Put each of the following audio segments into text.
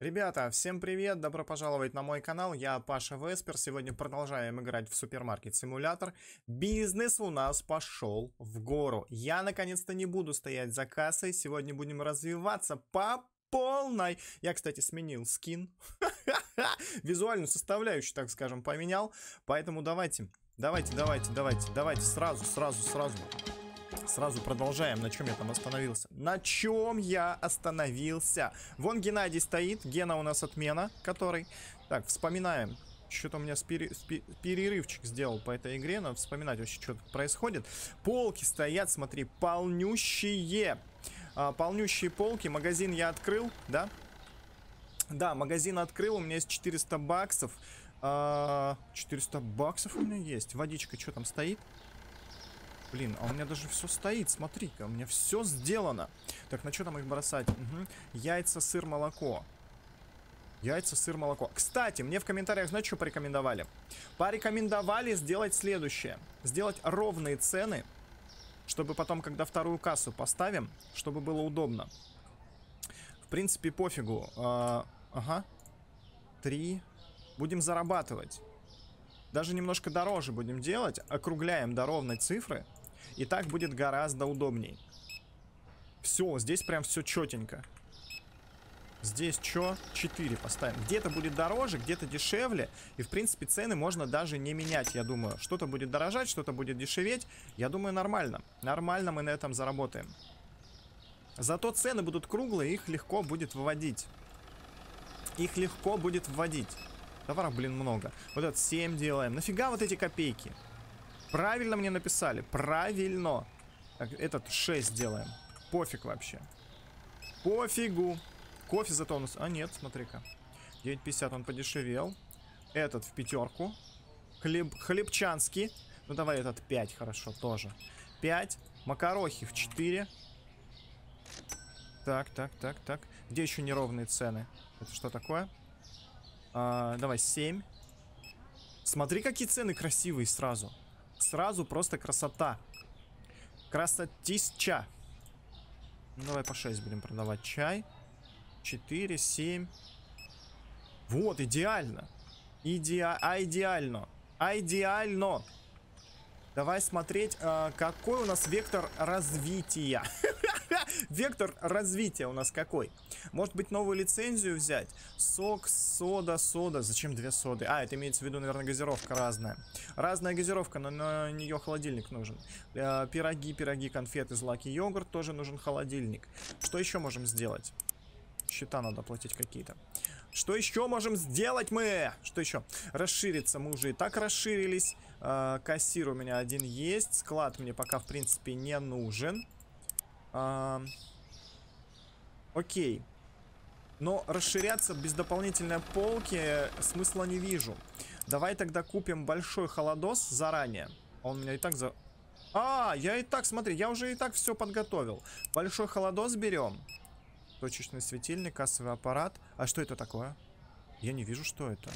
Ребята, всем привет, добро пожаловать на мой канал, я Паша Веспер, сегодня продолжаем играть в супермаркет симулятор. Бизнес у нас пошел в гору, я наконец-то не буду стоять за кассой, сегодня будем развиваться по полной. Я, кстати, сменил скин, визуальную составляющую, так скажем, поменял, поэтому давайте, давайте, давайте, давайте, давайте, сразу, сразу, сразу. Сразу продолжаем. На чем я там остановился? На чем я остановился? Вон Геннадий стоит. Гена у нас отмена, который... Так, вспоминаем. Что-то у меня перерывчик сделал по этой игре. Надо вспоминать вообще, что тут происходит. Полки стоят, смотри, полнющие. А, полнющие полки. Магазин я открыл, да? Да, магазин открыл. У меня есть 400 баксов. А, 400 баксов у меня есть. Водичка что там стоит? Блин, а у меня даже все стоит, смотри-ка, у меня все сделано. Так, на что там их бросать? Угу. Яйца, сыр, молоко. Яйца, сыр, молоко. Кстати, мне в комментариях, знаете, что порекомендовали? Порекомендовали сделать следующее. Сделать ровные цены, чтобы потом, когда вторую кассу поставим, чтобы было удобно. В принципе, пофигу. А, ага. Три. Будем зарабатывать. Даже немножко дороже будем делать. Округляем до ровной цифры. И так будет гораздо удобней. Все, здесь прям все четенько. Здесь что? 4 поставим. Где-то будет дороже, где-то дешевле. И, в принципе, цены можно даже не менять, я думаю. Что-то будет дорожать, что-то будет дешеветь. Я думаю, нормально. Нормально мы на этом заработаем. Зато цены будут круглые, их легко будет выводить. Их легко будет вводить. Товаров, блин, много. Вот этот 7 делаем. Нафига вот эти копейки? Правильно мне написали. Правильно. Так, этот 6 делаем. Пофиг вообще. Пофигу. Кофе зато у нас... А, нет, смотри-ка. 9.50 он подешевел. Этот в пятерку. Хлеб... Хлебчанский. Ну, давай этот 5, хорошо, тоже. 5. Макарохи в 4. Так, так, так, так. Где еще неровные цены? Это что такое? А, давай, 7. Смотри, какие цены красивые сразу. Сразу просто красота. Красотища. Ну, давай по 6 будем продавать чай. 4, 7. Вот, идеально. Идеа... А, идеально. А, идеально. Давай смотреть, э, какой у нас вектор развития. Вектор развития у нас какой? Может быть, новую лицензию взять? Сок, сода, сода. Зачем две соды? А, это имеется в виду, наверное, газировка разная. Разная газировка, но на нее холодильник нужен. Э, пироги, пироги, конфеты, злаки, йогурт тоже нужен холодильник. Что еще можем сделать? Счета надо платить какие-то. Что еще можем сделать мы? Что еще? Расшириться. Мы уже и так расширились. Э, кассир у меня один есть. Склад мне пока, в принципе, не нужен. А, окей. Но расширяться без дополнительной полки смысла не вижу. Давай тогда купим большой холодос заранее. Он меня и так за... А, я и так, смотри, я уже и так все подготовил. Большой холодос берем. Точечный светильник, кассовый аппарат. А что это такое? Я не вижу, что это.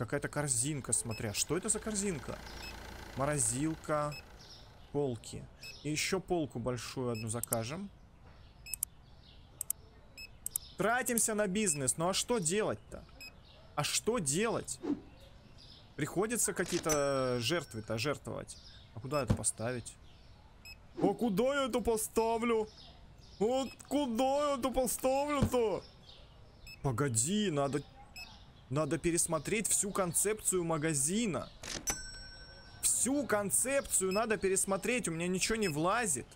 Какая-то корзинка, смотря. Что это за корзинка? Морозилка. Полки. И еще полку большую одну закажем. Тратимся на бизнес. Ну а что делать-то? А что делать? Приходится какие-то жертвы-то жертвовать. А куда это поставить? А куда я это поставлю? Вот куда я это поставлю-то? Погоди, надо... Надо пересмотреть всю концепцию магазина. Всю концепцию надо пересмотреть, у меня ничего не влазит.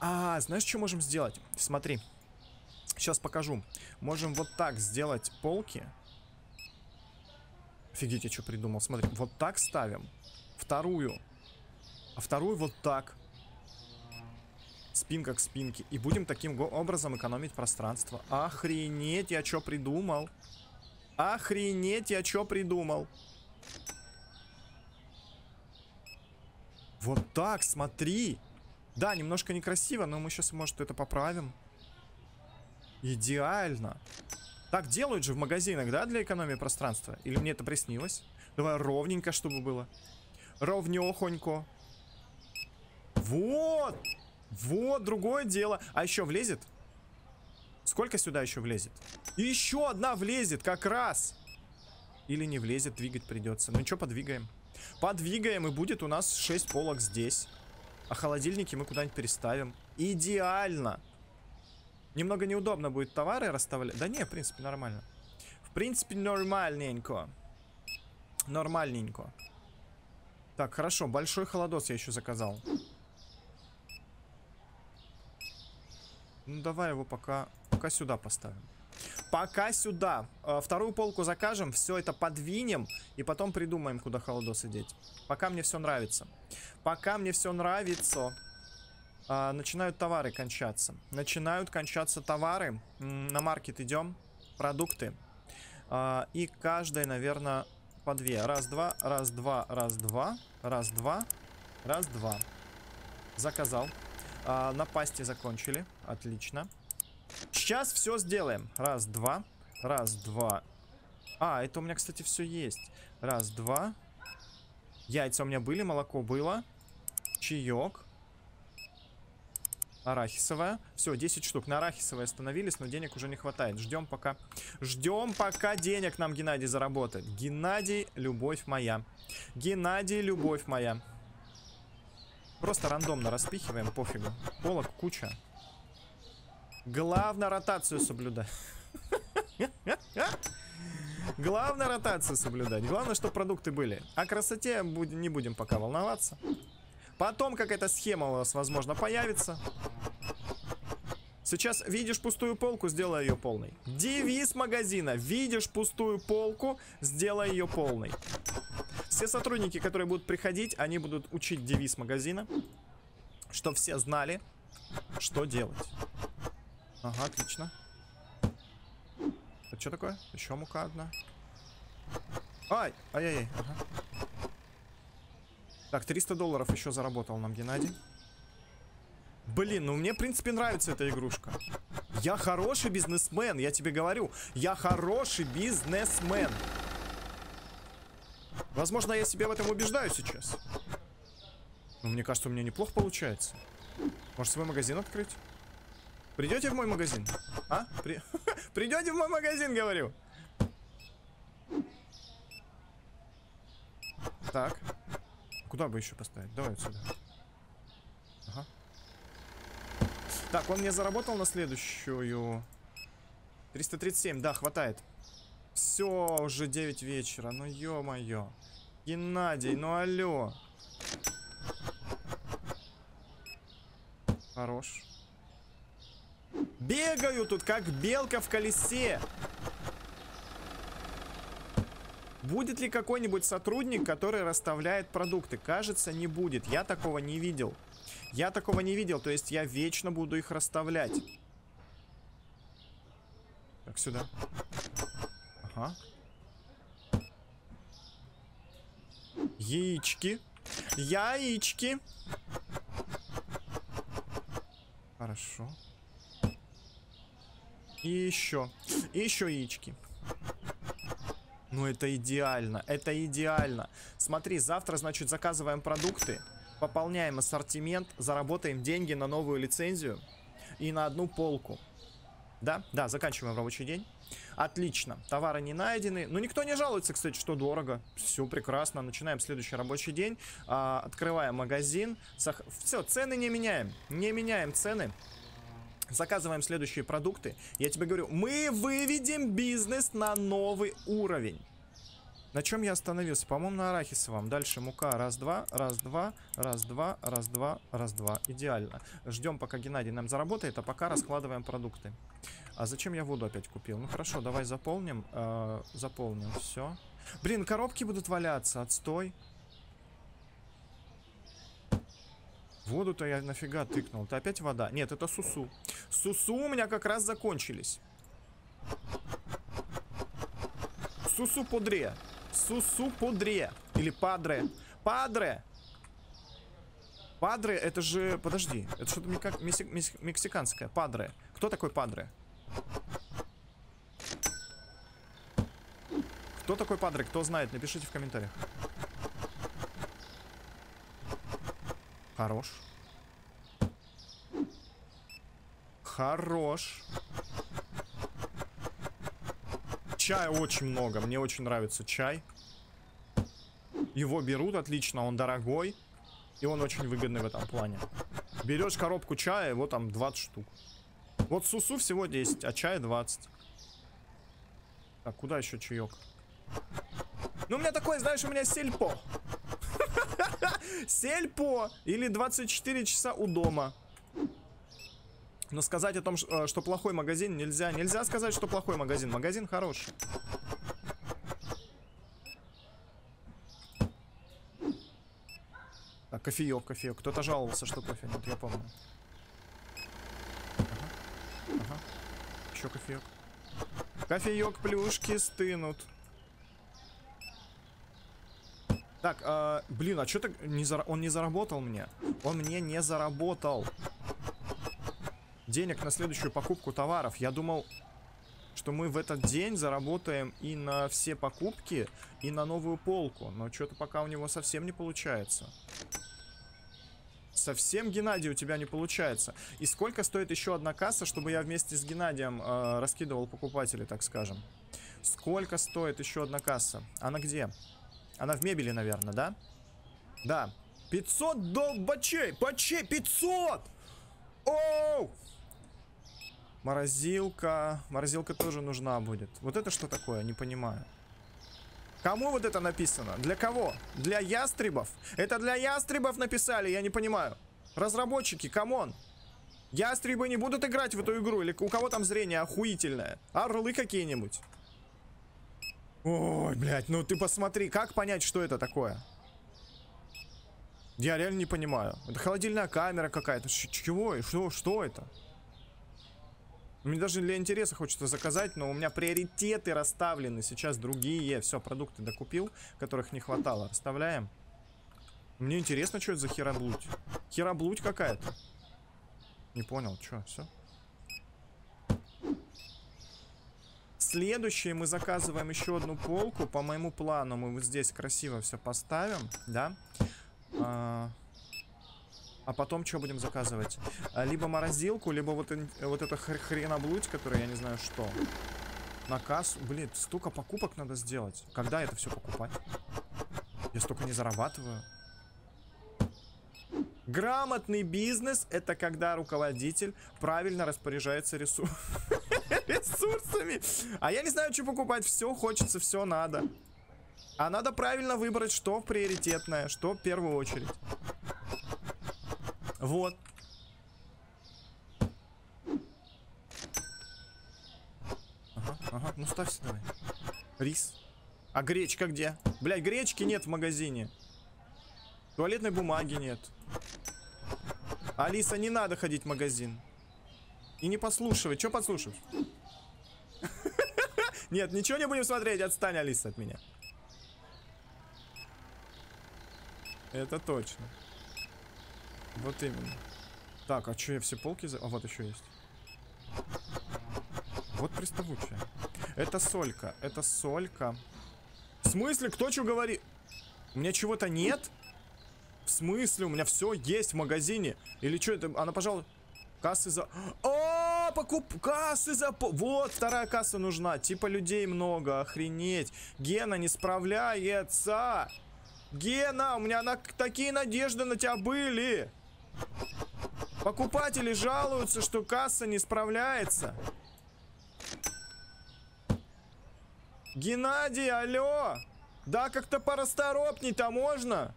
А, знаешь, что можем сделать? Смотри. Сейчас покажу. Можем вот так сделать полки. Офигеть, я что придумал. Смотри, вот так ставим. Вторую. А вторую вот так. Спинка к спинке. И будем таким образом экономить пространство. Охренеть, я что придумал. Охренеть, я что придумал. Вот так, смотри. Да, немножко некрасиво, но мы сейчас, может, это поправим. Идеально. Так делают же в магазинах, да, для экономии пространства? Или мне это приснилось? Давай ровненько, чтобы было. Ровнёхонько. Вот! Вот, другое дело. А еще влезет? Сколько сюда еще влезет? И еще одна влезет, как раз. Или не влезет, двигать придется. Ну что, подвигаем. Подвигаем, и будет у нас 6 полок здесь. А холодильники мы куда-нибудь переставим. Идеально. Немного неудобно будет товары расставлять. Да не, в принципе, нормально. В принципе, нормальненько. Нормальненько. Так, хорошо. Большой холодос я еще заказал. Ну, давай его пока, пока сюда поставим. Пока сюда. Э, вторую полку закажем, все это подвинем, и потом придумаем, куда холодосы деть. Пока мне все нравится. Пока мне все нравится. Э, начинают товары кончаться. Начинают кончаться товары. На маркет идем. Продукты. Э, и каждая, наверное, по две. Раз, два, раз, два, раз, два, раз, два, раз, два. Заказал. А, на пасте закончили. Отлично. Сейчас все сделаем. Раз, два. Раз, два. А, это у меня, кстати, все есть. Раз, два. Яйца у меня были, молоко было. Чаек. Арахисовая. Все, 10 штук. На арахисовой остановились, но денег уже не хватает. Ждем пока. Ждем пока денег нам Геннадий заработает. Геннадий, любовь моя. Геннадий, любовь моя. Просто рандомно распихиваем, пофигу. Полок куча. Главное ротацию соблюдать. Главное ротацию соблюдать. Главное, чтобы продукты были. О красоте не будем пока волноваться. Потом какая-то схема у вас, возможно, появится. Сейчас видишь пустую полку, сделай ее полной. Девиз магазина. Видишь пустую полку, сделай ее полной. Все сотрудники, которые будут приходить, они будут учить девиз магазина. Чтобы все знали, что делать. Ага, отлично. Это что такое? Еще мука одна. Ай! Ай-яй-яй. Ага. Так, 300 долларов еще заработал нам Геннадий. Блин, ну мне, в принципе, нравится эта игрушка. Я хороший бизнесмен, я тебе говорю. Я хороший бизнесмен. Возможно, я себя в этом убеждаю сейчас. Но мне кажется, у меня неплохо получается. Может, свой магазин открыть? Придете в мой магазин? А? При... Придете в мой магазин, говорю. Так. Куда бы еще поставить? Давай отсюда. Ага. Так, он мне заработал на следующую. 337, да, хватает. Все, уже 9 вечера. Ну, ё-моё. Геннадий, ну алло. Хорош. Бегаю тут, как белка в колесе. Будет ли какой-нибудь сотрудник, который расставляет продукты? Кажется, не будет. Я такого не видел. Я такого не видел, то есть я вечно буду их расставлять. Так, сюда. Ага. Яички. Яички. Хорошо. И еще. И еще яички. Ну, это идеально. Это идеально. Смотри, завтра, значит, заказываем продукты. Пополняем ассортимент. Заработаем деньги на новую лицензию. И на одну полку. Да? Да, заканчиваем рабочий день. Отлично. Товары не найдены. Но никто не жалуется, кстати, что дорого. Все прекрасно. Начинаем следующий рабочий день. А, открываем магазин. Сах... Все, цены не меняем. Не меняем цены. Заказываем следующие продукты. Я тебе говорю, мы выведем бизнес на новый уровень. На чем я остановился? По-моему, на арахисовом. Дальше мука. Раз-два, раз-два, раз-два, раз-два, раз-два. Идеально. Ждем, пока Геннадий нам заработает, а пока раскладываем продукты. А зачем я воду опять купил? Ну хорошо, давай заполним. Э, заполним, все. Блин, коробки будут валяться, отстой. Воду-то я нафига тыкнул. Это опять вода? Нет, это сусу. Сусу у меня как раз закончились. Сусу подре. Сусу подре. Или падре. Падре. Падре, это же... Подожди. Это что-то мексиканское. Падре. Кто такой падре? Кто такой падре? Кто знает? Напишите в комментариях. Хорош. Хорош. чая очень много. Мне очень нравится чай. Его берут отлично, он дорогой. И он очень выгодный в этом плане. Берешь коробку чая, его там 20 штук. Вот сусу всего 10, а чая 20. Так, куда еще чаек? Ну, у меня такое, знаешь, у меня сельпо. Сельпо. Или 24 часа у дома. Но сказать о том, э, что плохой магазин нельзя. Нельзя сказать, что плохой магазин. Магазин хороший. Так, кофеек, кофеек. Кто-то жаловался, что кофе нет, я помню. Ага. ага. Еще кофеек. Кофеек, плюшки стынут. Так, э, блин, а что-то не зар... он не заработал мне? Он мне не заработал денег на следующую покупку товаров. Я думал, что мы в этот день заработаем и на все покупки, и на новую полку. Но что-то пока у него совсем не получается. Совсем, Геннадий, у тебя не получается. И сколько стоит еще одна касса, чтобы я вместе с Геннадием э, раскидывал покупателей, так скажем? Сколько стоит еще одна касса? Она где? Она в мебели, наверное, да? Да. 500 долбачей! Бачей! 500! Оу! Морозилка. Морозилка тоже нужна будет. Вот это что такое? Не понимаю. Кому вот это написано? Для кого? Для ястребов? Это для ястребов написали, я не понимаю. Разработчики, come on. Ястребы не будут играть в эту игру? Или у кого там зрение охуительное? Орлы какие-нибудь? Ой, блядь, ну ты посмотри, как понять, что это такое? Я реально не понимаю. Это холодильная камера какая-то. Чего? Что, что это? Мне даже для интереса хочется заказать, но у меня приоритеты расставлены сейчас другие. Все, продукты докупил, которых не хватало. Расставляем. Мне интересно, что это за хераблуть. Хераблуть какая-то. Не понял, что, все? Следующее мы заказываем еще одну полку. По моему плану мы вот здесь красиво все поставим, да? А, а потом что будем заказывать? А, либо морозилку, либо вот, вот это хреноблудь, которая я не знаю что. На кассу. Блин, столько покупок надо сделать. Когда это все покупать? Я столько не зарабатываю. Грамотный бизнес – это когда руководитель правильно распоряжается ресур... ресурсами. А я не знаю, что покупать. Все хочется, все надо. А надо правильно выбрать, что приоритетное, что в первую очередь. Вот. Ага, ага, ну ставься давай. Рис. А гречка где? Блять, гречки нет в магазине. Туалетной бумаги нет. Алиса, не надо ходить в магазин. И не послушивай. Что подслушиваешь? Нет, ничего не будем смотреть. Отстань, Алиса, от меня. Это точно. Вот именно. Так, а что я все полки за... А вот еще есть. Вот приставучая. Это солька. Это солька. В смысле? Кто что говорит? У меня чего-то нет? В смысле? У меня все есть в магазине. Или что это? Она, пожалуй... Кассы за... О, покуп... Кассы за... Вот, вторая касса нужна. Типа людей много. Охренеть. Гена не справляется. Гена, у меня на... такие надежды на тебя были. Покупатели жалуются, что касса не справляется. Геннадий, алло! Да, как-то порасторопней-то можно?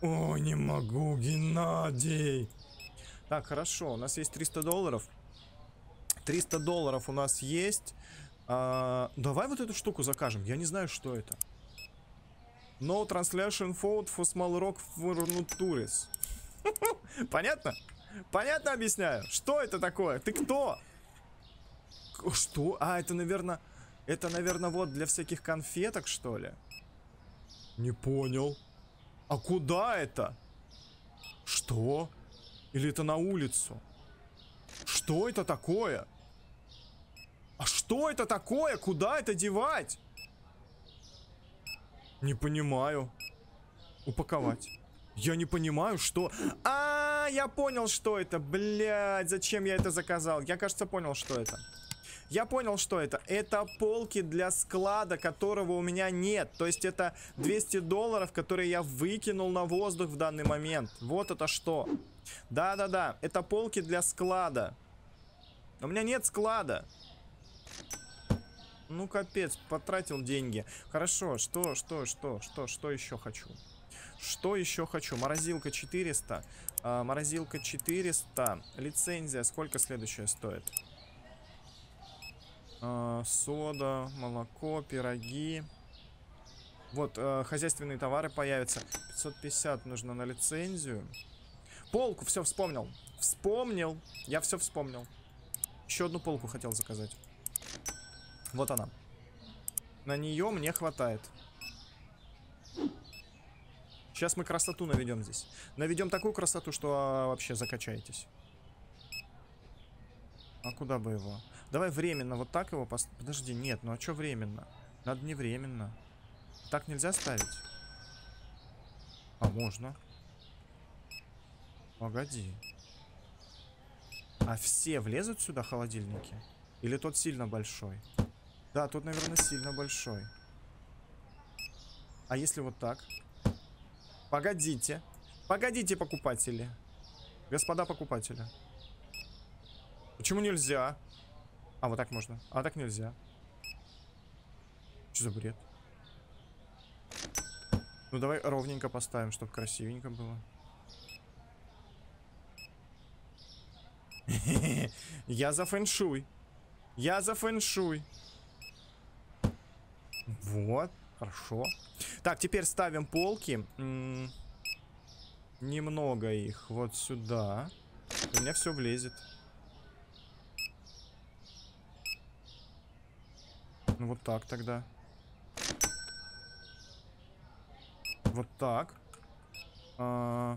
О, не могу, Геннадий. Так, хорошо, у нас есть 300 долларов. 300 долларов у нас есть. А, давай вот эту штуку закажем. Я не знаю, что это. No translation fault for small rock furnuturis. Понятно? Понятно объясняю? Что это такое? Ты кто? Что? А, это, наверное... Это, наверное, вот для всяких конфеток, что ли? Не понял. А куда это? Что? Или это на улицу? Что это такое? А что это такое? Куда это девать? Не понимаю. Упаковать. Я не понимаю, что... А, я понял, что это. Блядь, зачем я это заказал? Я, кажется, понял, что это. Я понял, что это. Это полки для склада, которого у меня нет. То есть это 200 долларов, которые я выкинул на воздух в данный момент. Вот это что. Да-да-да, это полки для склада. У меня нет склада. Ну, капец, потратил деньги. Хорошо, что, что, что, что, что еще хочу? Что еще хочу? Морозилка 400. А, морозилка 400. Лицензия. Сколько следующая стоит? А, сода, молоко, пироги. Вот, а, хозяйственные товары появятся. 550 нужно на лицензию. Полку, все, вспомнил. Вспомнил. Я все вспомнил. Еще одну полку хотел заказать. Вот она. На нее мне хватает. Сейчас мы красоту наведем здесь. Наведем такую красоту, что а, вообще закачаетесь. А куда бы его? Давай временно вот так его пост... Подожди, нет, ну а что временно? Надо не временно. Так нельзя ставить? А, можно. Погоди. А все влезут сюда холодильники? Или тот сильно большой? Да, тот, наверное, сильно большой. А если вот так? Погодите. Погодите, покупатели. Господа покупатели. Почему нельзя? А, вот так можно. А так нельзя. Что за бред? Ну, давай ровненько поставим, чтобы красивенько было. Я за фэншуй. Я за фэншуй. Вот, хорошо. Так, теперь ставим полки. М -м немного их вот сюда. У меня все влезет. Ну вот так тогда. Вот так. А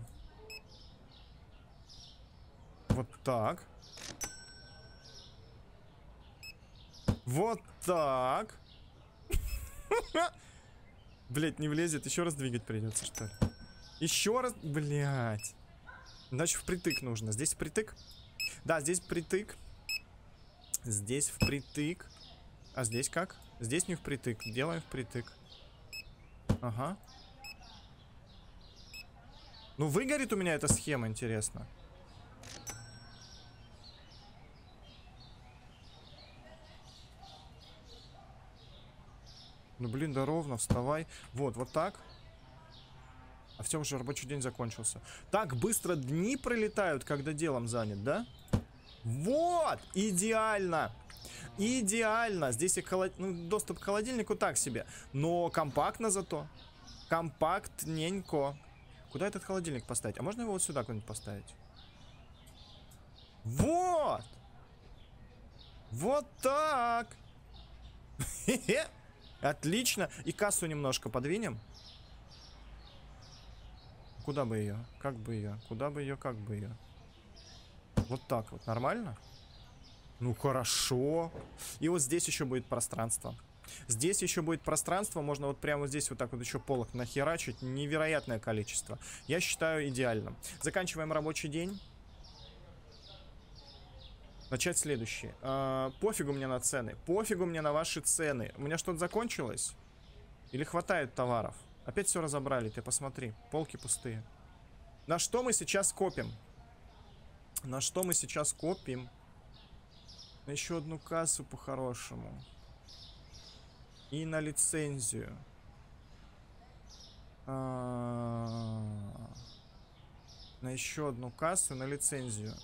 вот так. Вот так. Блять, не влезет. Еще раз двигать придется, что ли? Еще раз. Блять. Значит, впритык нужно. Здесь впритык? Да, здесь впритык. Здесь впритык. А здесь как? Здесь не впритык. Делаем впритык. Ага. Ну, выгорит у меня эта схема, интересно. Ну, блин, да ровно, вставай. Вот, вот так. А все, уже рабочий день закончился. Так быстро дни пролетают, когда делом занят, да? Вот! Идеально! Идеально! Здесь и холод... ну, доступ к холодильнику так себе. Но компактно зато. Компактненько. Куда этот холодильник поставить? А можно его вот сюда куда-нибудь поставить? Вот! Вот так! Хе-хе! Отлично. И кассу немножко подвинем. Куда бы ее? Как бы ее? Куда бы ее? Как бы ее? Вот так вот. Нормально? Ну, хорошо. И вот здесь еще будет пространство. Здесь еще будет пространство. Можно вот прямо здесь вот так вот еще полок нахерачить. Невероятное количество. Я считаю идеальным. Заканчиваем рабочий день. Начать следующее. А, пофигу мне на цены. Пофигу мне на ваши цены. У меня что-то закончилось? Или хватает товаров? Опять все разобрали, ты посмотри. Полки пустые. На что мы сейчас копим? На что мы сейчас копим? На еще одну кассу по-хорошему. И на лицензию. А -а -а. На еще одну кассу, на лицензию.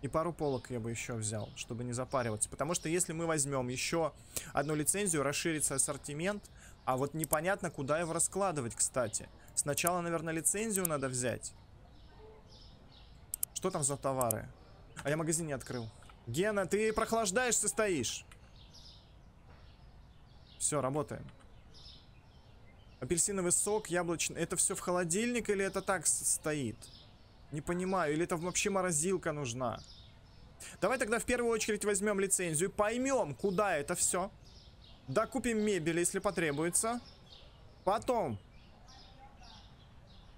И пару полок я бы еще взял, чтобы не запариваться. Потому что если мы возьмем еще одну лицензию, расширится ассортимент, а вот непонятно, куда его раскладывать, кстати. Сначала, наверное, лицензию надо взять. Что там за товары? А я магазин не открыл. Гена, ты прохлаждаешься, стоишь. Все, работаем. Апельсиновый сок, яблочный. Это все в холодильник или это так стоит? Не понимаю, или это вообще морозилка нужна? Давай тогда в первую очередь возьмем лицензию, поймем, куда это все. Докупим мебель, если потребуется. Потом.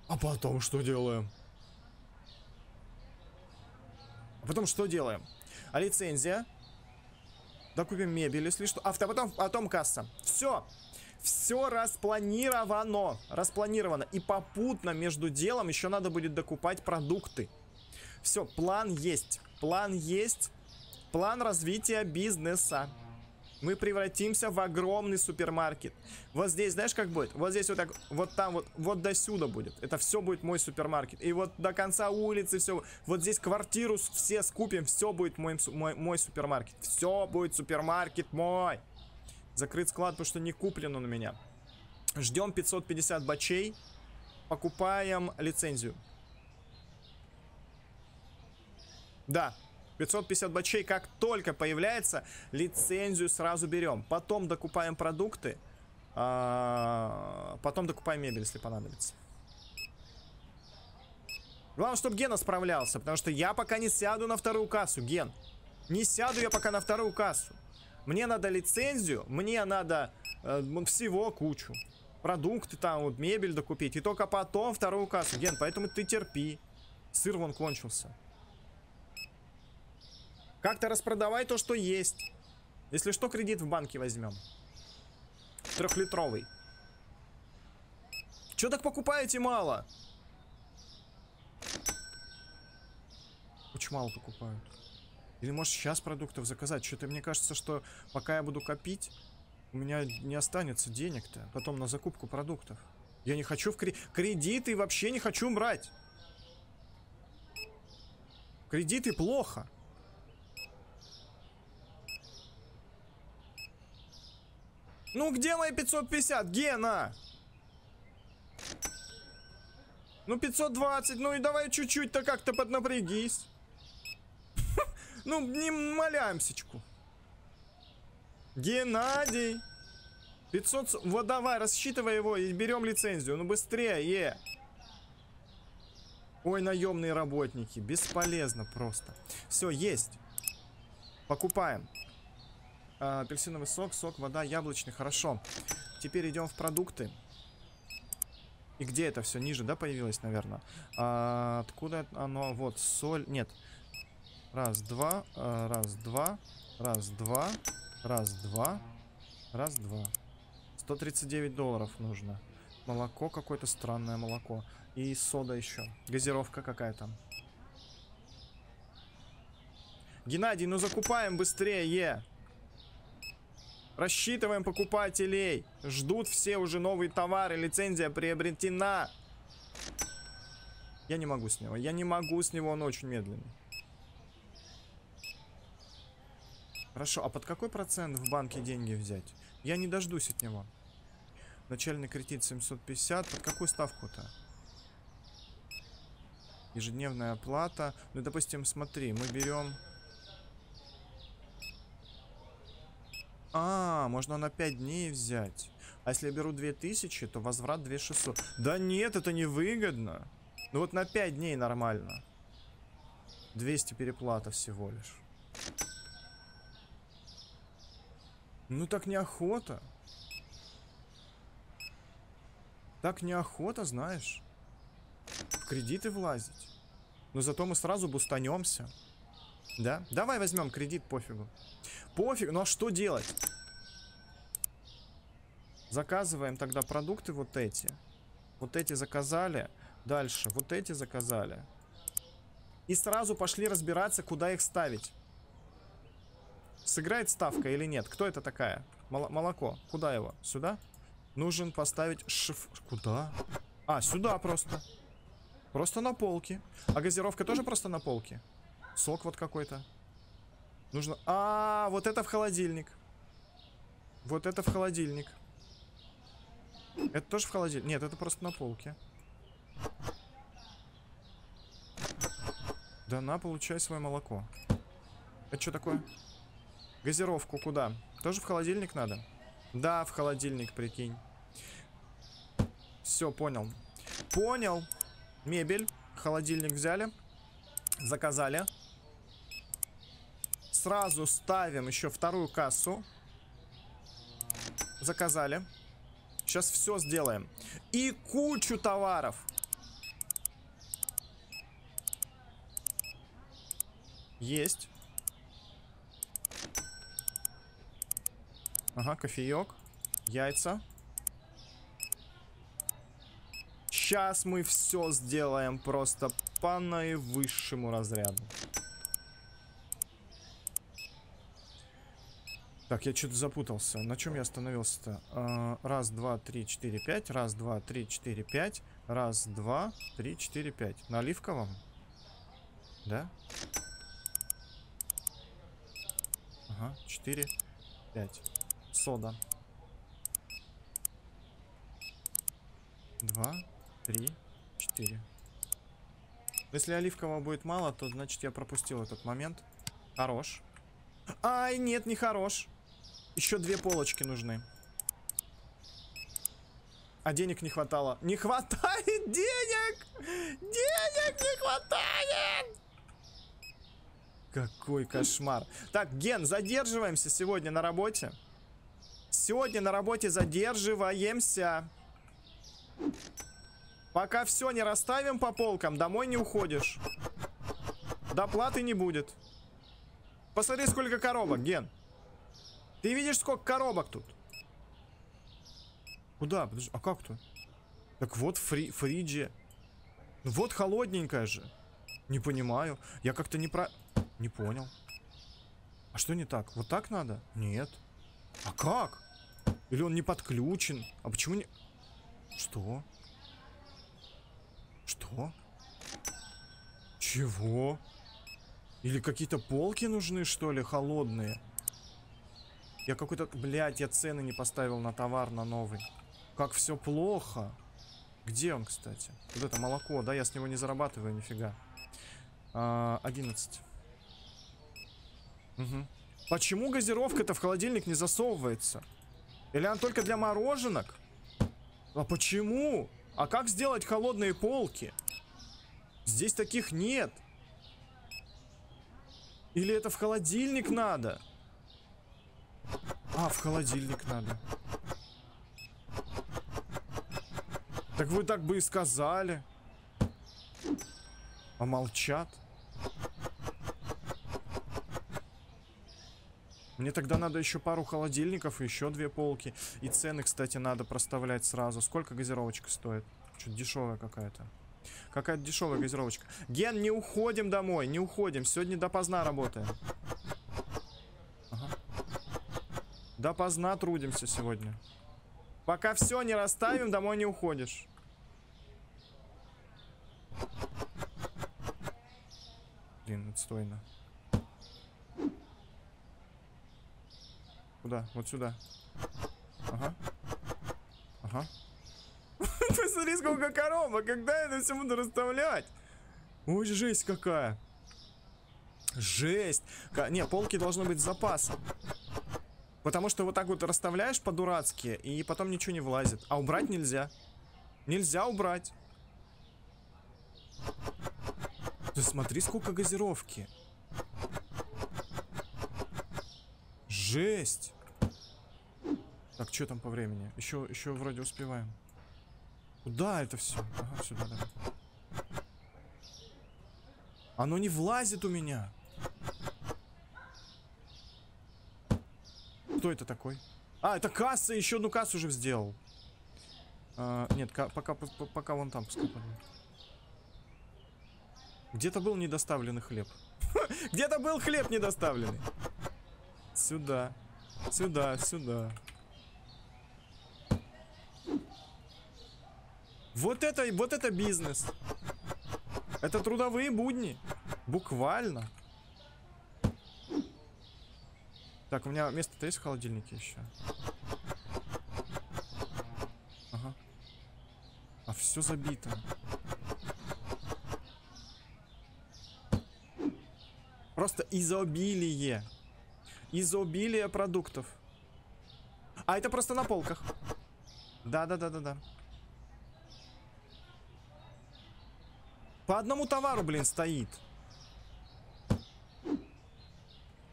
А потом что делаем? А потом что делаем? А лицензия? Докупим мебель, если что. А потом, потом касса. Все. Все распланировано. Распланировано. И попутно между делом еще надо будет докупать продукты. Все, план есть. План есть. План развития бизнеса. Мы превратимся в огромный супермаркет. Вот здесь, знаешь, как будет? Вот здесь вот так, вот там вот, вот до сюда будет. Это все будет мой супермаркет. И вот до конца улицы все. Вот здесь квартиру все скупим, все будет мой, мой, мой супермаркет. Все будет супермаркет мой. Закрыть склад, потому что не куплен он у меня. Ждем 550 бачей. Покупаем лицензию. Да, 550 бачей, как только появляется, лицензию сразу берем. Потом докупаем продукты. А, потом докупаем мебель, если понадобится. Главное, чтобы Гена справлялся, потому что я пока не сяду на вторую кассу, Ген. Не сяду я пока на вторую кассу. Мне надо лицензию, мне надо э, всего кучу. Продукты там, вот мебель докупить. И только потом вторую кассу. Ген, поэтому ты терпи. Сыр вон кончился. Как-то распродавай то, что есть. Если что, кредит в банке возьмем. Трехлитровый. Че так покупаете мало? Очень мало покупают. Или может сейчас продуктов заказать? Что-то мне кажется, что пока я буду копить, у меня не останется денег-то. Потом на закупку продуктов. Я не хочу в кре кредиты, вообще не хочу брать. Кредиты плохо. Ну где мои 550? Гена! Ну 520, ну и давай чуть-чуть-то как-то поднапрягись. Ну, не малямсечку. Геннадий. 500... Вот давай, рассчитывай его и берем лицензию. Ну быстрее. Ой, наемные работники. Бесполезно просто. Все, есть. Покупаем. А, апельсиновый сок, сок, вода, яблочный. Хорошо. Теперь идем в продукты. И где это все? Ниже, да, появилось, наверное? А, откуда оно? Вот, соль. Нет. Раз, два. А, раз, два. Раз, два. Раз, два. Раз, два. 139 долларов нужно. Молоко какое-то странное молоко. И сода еще. Газировка какая-то. Геннадий, ну закупаем быстрее. Рассчитываем покупателей. Ждут все уже новые товары. Лицензия приобретена. Я не могу с него. Я не могу с него. Он очень медленный. Хорошо, а под какой процент в банке деньги взять? Я не дождусь от него. Начальный кредит 750. Под какую ставку-то? Ежедневная оплата. Ну, допустим, смотри, мы берем... А, можно на 5 дней взять. А если я беру 2000, то возврат 2600. Да нет, это невыгодно. Ну вот на 5 дней нормально. 200 переплата всего лишь. Ну так неохота. Так неохота, знаешь. В кредиты влазить. Но зато мы сразу бустанемся. Да? Давай возьмем кредит, пофигу. Пофиг, ну а что делать? Заказываем тогда продукты вот эти. Вот эти заказали. Дальше вот эти заказали. И сразу пошли разбираться, куда их ставить. Сыграет ставка или нет? Кто это такая? Мол молоко. Куда его? Сюда? Нужен поставить шиф... Куда? А, сюда просто. Просто на полке. А газировка тоже просто на полке? Сок вот какой-то. Нужно... А, вот это в холодильник. Вот это в холодильник. Это тоже в холодильник? Нет, это просто на полке. Да на, получай свое молоко. Это что такое? Газировку куда? Тоже в холодильник надо? Да, в холодильник, прикинь. Все, понял. Понял. Мебель. Холодильник взяли. Заказали. Сразу ставим еще вторую кассу. Заказали. Сейчас все сделаем. И кучу товаров. Ага, кофеек. Яйца. Сейчас мы все сделаем просто по наивысшему разряду. Так, я что-то запутался. На чем я остановился-то? А, раз, два, три, четыре, пять. Раз, два, три, четыре, пять. Раз, два, три, четыре, пять. На оливковом? Да? Ага, четыре, пять. Сода. Два, три, четыре. Если оливкового будет мало, то значит я пропустил этот момент. Хорош. Ай, нет, не хорош. Еще две полочки нужны. А денег не хватало. Не хватает денег! Денег не хватает! Какой кошмар. Так, Ген, задерживаемся сегодня на работе. Сегодня на работе задерживаемся. Пока все не расставим по полкам, домой не уходишь. Доплаты не будет. Посмотри, сколько коробок, Ген. Ты видишь, сколько коробок тут? Куда? Подожди, а как тут? Так вот фри фриджи. Ну вот холодненькая же. Не понимаю. Я как-то не про... Не понял. А что не так? Вот так надо? Нет. А как? Или он не подключен? А почему не... Что? Что? Чего? Или какие-то полки нужны, что ли, холодные? Я какой-то... Блядь, я цены не поставил на товар, на новый. Как все плохо. Где он, кстати? Вот это молоко, да? Я с него не зарабатываю нифига. А, 11. Угу. Почему газировка-то в холодильник не засовывается? Или она только для мороженок? А почему? А как сделать холодные полки? Здесь таких нет. Или это в холодильник надо? А, в холодильник надо. Так вы так бы и сказали. А молчат. Мне тогда надо еще пару холодильников и еще две полки. И цены, кстати, надо проставлять сразу. Сколько газировочка стоит? Что-то дешевая какая-то. Какая-то дешевая газировочка. Ген, не уходим домой, не уходим. Сегодня допоздна работаем. Допоздна трудимся сегодня. Пока все не расставим, домой не уходишь. Блин, отстойно. Куда? Вот сюда. Ага. Ага. Посмотри, сколько коробок. Когда это все буду расставлять? Ой, жесть какая. Жесть. Не, полки должны быть с запасом. Потому что вот так вот расставляешь по-дурацки, и потом ничего не влазит. А убрать нельзя. Нельзя убрать. Смотри, сколько газировки. Жесть. Так, что там по времени? Еще, еще вроде успеваем. Куда это все? Ага, сюда, давай. Оно не влазит у меня. Кто это такой? А, это касса, еще одну кассу уже сделал. А, нет, пока, пока вон там пускай Где-то был недоставленный хлеб. Где-то был хлеб недоставленный. Сюда. Сюда, сюда. Вот это, вот это бизнес. Это трудовые будни. Буквально. Так, у меня место-то есть в холодильнике еще? Ага. А все забито. Просто изобилие. Изобилие продуктов. А это просто на полках. Да-да-да-да-да. По одному товару, блин, стоит.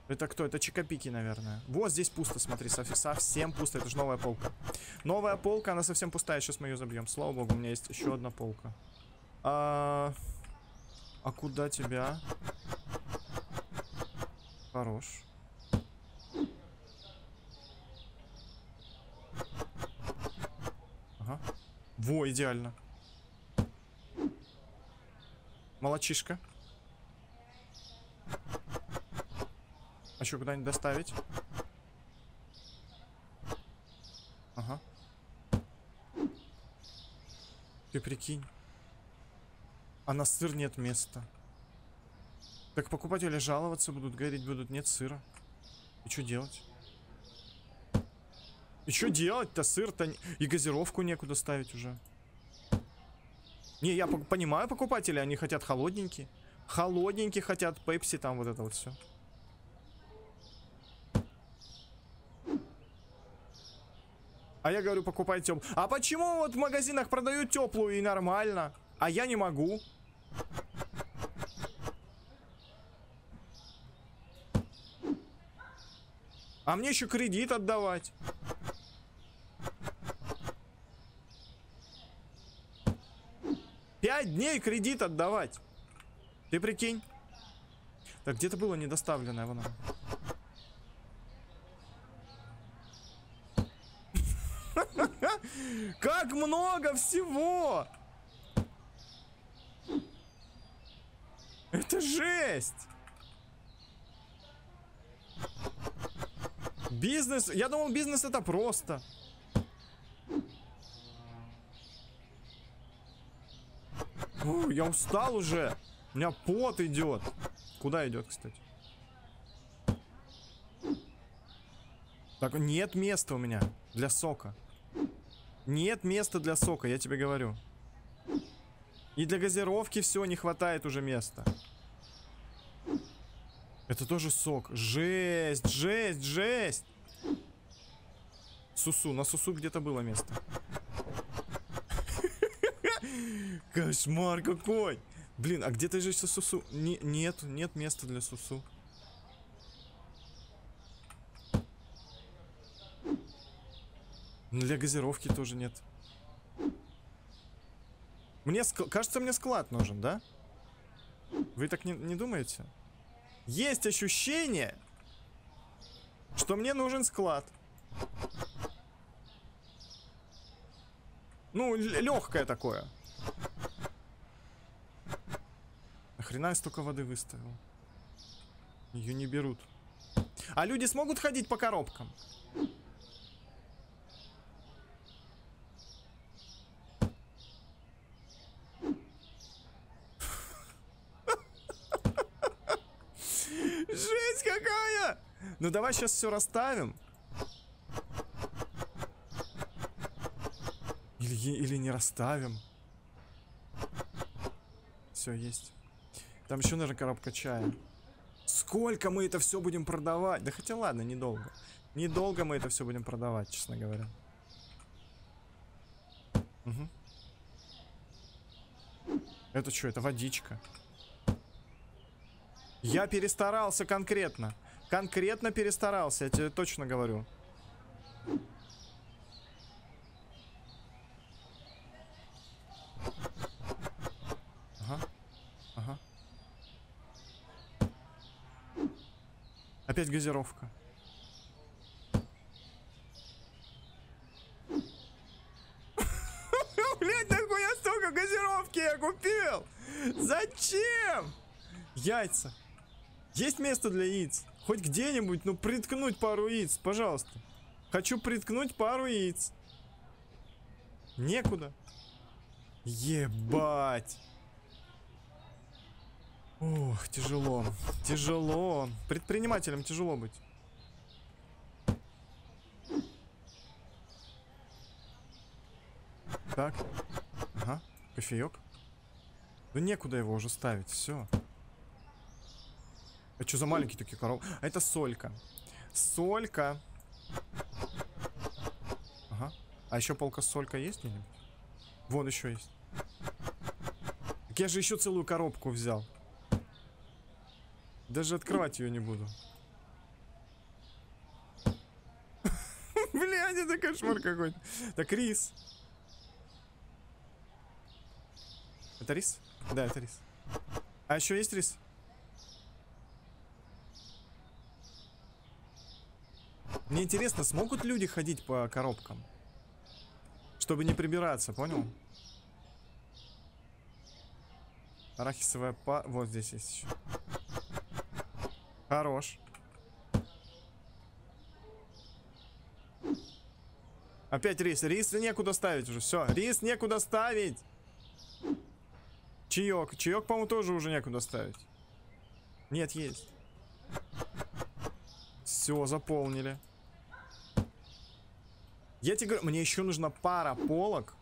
Это кто? Это Чикопики, наверное. Вот здесь пусто, смотри, совсем пусто. Это же новая полка. Новая полка, она совсем пустая. Сейчас мы ее забьем. Слава богу, у меня есть еще одна полка. А, а куда тебя? Хорош. Во, идеально. Молочишка. А что, куда-нибудь доставить? Ага. Ты прикинь. А на сыр нет места. Так покупатели жаловаться будут, говорить будут, нет сыра. И что делать? И что делать-то? Сыр-то... И газировку некуда ставить уже. Не, я понимаю покупателей, они хотят холодненькие. Холодненькие хотят, пепси там, вот это вот все. А я говорю, покупай теплую. А почему вот в магазинах продают теплую и нормально? А я не могу. А мне еще кредит отдавать. Пять дней кредит отдавать. Ты прикинь. Так, где-то было недоставленное, вон Как много всего! Это жесть! Бизнес... Я думал, бизнес это просто. Фу, я устал уже. У меня пот идет. Куда идет, кстати? Так, нет места у меня для сока. Нет места для сока, я тебе говорю. И для газировки все, не хватает уже места. Это тоже сок. Жесть, жесть, жесть. Сусу, на Сусу где-то было место. Кошмар какой! Блин, а где-то же Сусу? Не, нет, нет места для Сусу. Для газировки тоже нет. Мне, кажется, мне склад нужен, да? Вы так не, не думаете? Есть ощущение, что мне нужен склад. Ну, легкое такое. Нахрена я столько воды выставил? Ее не берут. А люди смогут ходить по коробкам? Жесть какая! Ну давай сейчас все расставим. Или, или не расставим. Все есть. Там еще, наверное, коробка чая. Сколько мы это все будем продавать? Да хотя ладно, недолго. Недолго мы это все будем продавать, честно говоря. Угу. Это что, это водичка. Я перестарался конкретно. Конкретно перестарался, я тебе точно говорю. Опять газировка. Блять, нахуя столько газировки я купил? Зачем? Яйца. Есть место для яиц? Хоть где-нибудь, ну, приткнуть пару яиц, пожалуйста. Хочу приткнуть пару яиц. Некуда. Ебать. Ох, тяжело. Тяжело. Предпринимателям тяжело быть. Так. Ага. Кофеек. Да некуда его уже ставить. Все. А что за маленькие такие коробки? А это солька. Солька. Ага. А еще полка солька есть где-нибудь? Вон еще есть. Так я же еще целую коробку взял. Даже открывать ее не буду. Блядь, это кошмар какой-то. Так, рис. Это рис? Да, это рис. А еще есть рис? Мне интересно, смогут люди ходить по коробкам? Чтобы не прибираться, понял? Арахисовая па... Вот здесь есть еще. Хорош. Опять рис. Рис некуда ставить уже. Все, рис некуда ставить. Чаек. Чаек, по-моему, тоже уже некуда ставить. Нет, есть. Все, заполнили. Я тебе говорю, мне еще нужна пара полок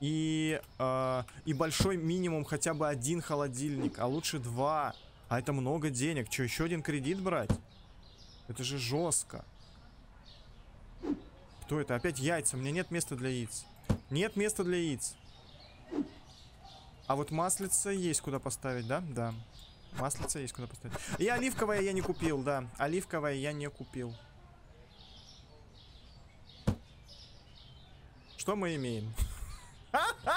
и, э, и большой минимум хотя бы один холодильник, а лучше два. А это много денег. Че, еще один кредит брать? Это же жестко. Кто это? Опять яйца. У меня нет места для яиц. Нет места для яиц. А вот маслица есть куда поставить, да? Да. Маслица есть куда поставить. И оливковое я не купил, да. Оливковое я не купил. Что мы имеем?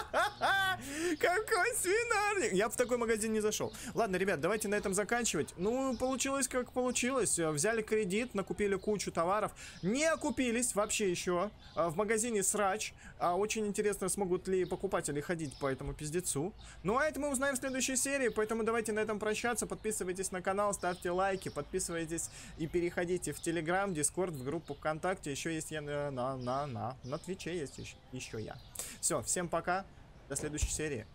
Какой свинарник! Я в такой магазин не зашел. Ладно, ребят, давайте на этом заканчивать. Ну, получилось как получилось. Взяли кредит, накупили кучу товаров. Не окупились вообще еще. А, в магазине срач. А, очень интересно, смогут ли покупатели ходить по этому пиздецу. Ну, а это мы узнаем в следующей серии. Поэтому давайте на этом прощаться. Подписывайтесь на канал, ставьте лайки, подписывайтесь и переходите в Телеграм, Дискорд, в группу ВКонтакте. Еще есть я на, на, на, на, на Твиче есть еще, еще я. Все, всем пока. До следующей серии.